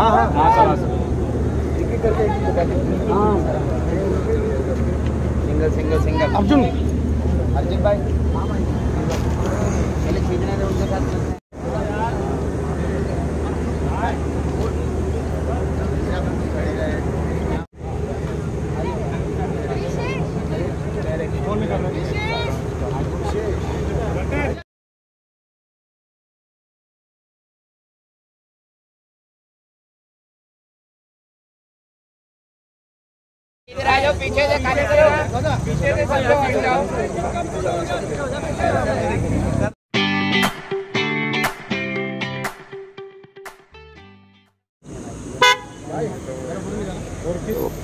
हाँ हाँ। हाँ single single single. Arjun. Arjun भाई। चलिए खींचने दे उनके साथ चलते हैं। इधर आ जाओ पीछे से खाली करो। पीछे से सब लोग हट जाओ।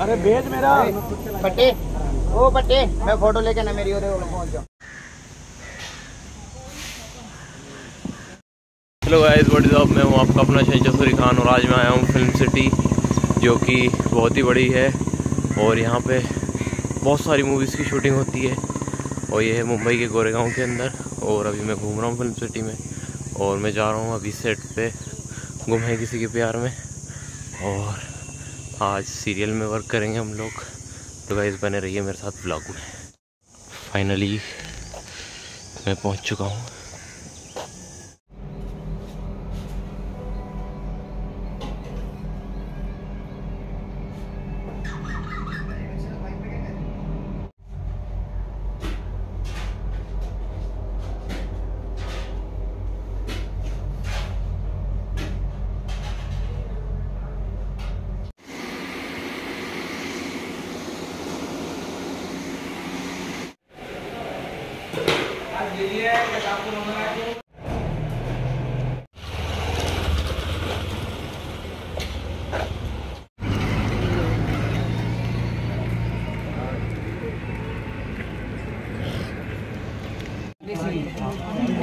अरे भेज मेरा। पट्टे। ओ पट्टे। मैं फ़ोटो लेके ना मेरी ओर पहुँच जाऊँ। Hello guys what is up मैं हूँ आपका अपना शहजाद खान और आज मैं आया हूँ फ़िल्म सिटी जो कि बहुत ही बड़ी है। और यहाँ पे बहुत सारी मूवीज़ की शूटिंग होती है। और ये है मुंबई के गोरेगांव के अंदर। और अभी मैं घूम रहा हूँ फ़िल्म सिटी में। और मैं जा रहा हूँ अभी सेट पे गुम है किसी के प्यार में। और आज सीरियल में वर्क करेंगे हम लोग। तो गाइस बने रहिए मेरे साथ ब्लॉग में। फाइनली मैं पहुँच चुका हूँ।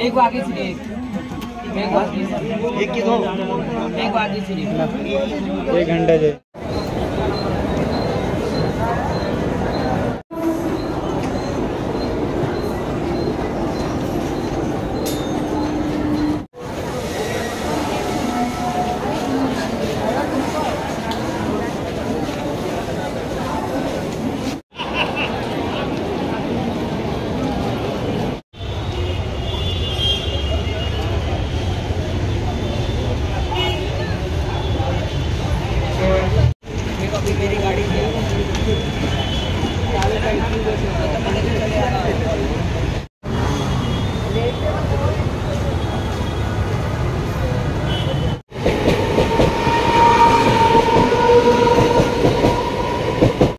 एक आगे से एक। एक आगे से एक। दो। एक आगे से एक। घंटा से